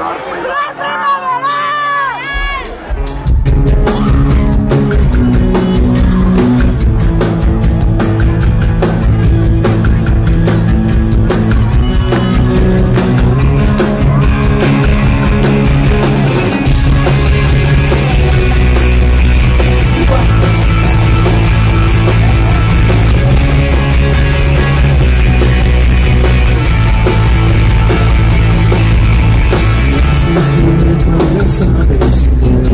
melhor you. see, you're gonna